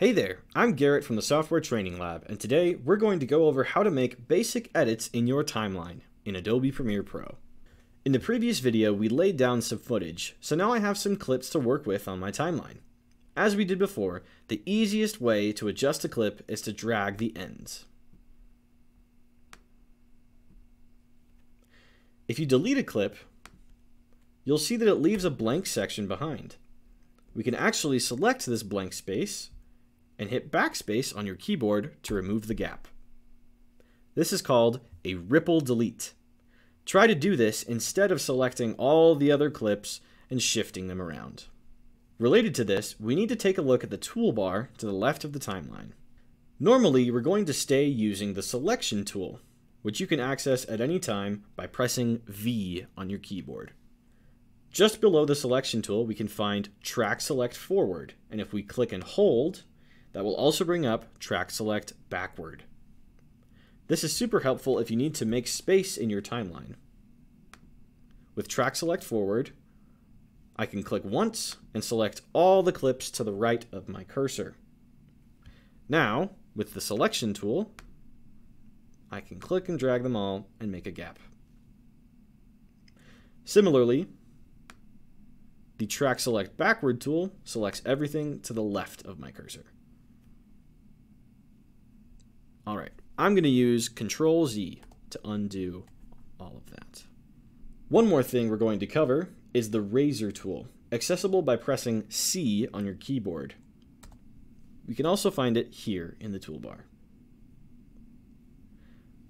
Hey there, I'm Garrett from the Software Training Lab, and today we're going to go over how to make basic edits in your timeline in Adobe Premiere Pro. In the previous video, we laid down some footage, so now I have some clips to work with on my timeline. As we did before, the easiest way to adjust a clip is to drag the ends. If you delete a clip, you'll see that it leaves a blank section behind. We can actually select this blank space and hit backspace on your keyboard to remove the gap. This is called a ripple delete. Try to do this instead of selecting all the other clips and shifting them around. Related to this, we need to take a look at the toolbar to the left of the timeline. Normally, we're going to stay using the selection tool, which you can access at any time by pressing V on your keyboard. Just below the selection tool, we can find track select forward, and if we click and hold, that will also bring up track select backward. This is super helpful if you need to make space in your timeline. With track select forward, I can click once and select all the clips to the right of my cursor. Now, with the selection tool, I can click and drag them all and make a gap. Similarly, the track select backward tool selects everything to the left of my cursor. All right, I'm going to use Control Z to undo all of that. One more thing we're going to cover is the Razor tool, accessible by pressing C on your keyboard. We can also find it here in the toolbar.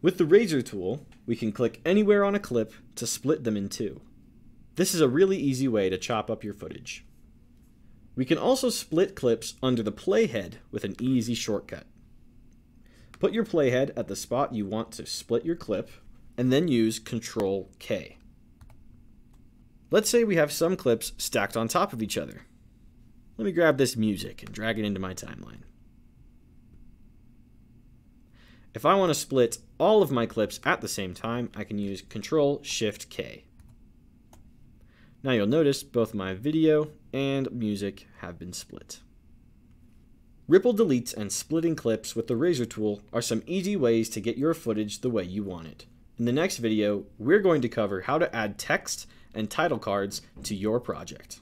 With the Razor tool, we can click anywhere on a clip to split them in two. This is a really easy way to chop up your footage. We can also split clips under the playhead with an easy shortcut. Put your playhead at the spot you want to split your clip, and then use Control K. Let's say we have some clips stacked on top of each other. Let me grab this music and drag it into my timeline. If I want to split all of my clips at the same time, I can use Control Shift K. Now you'll notice both my video and music have been split. Ripple deletes and splitting clips with the Razor tool are some easy ways to get your footage the way you want it. In the next video, we're going to cover how to add text and title cards to your project.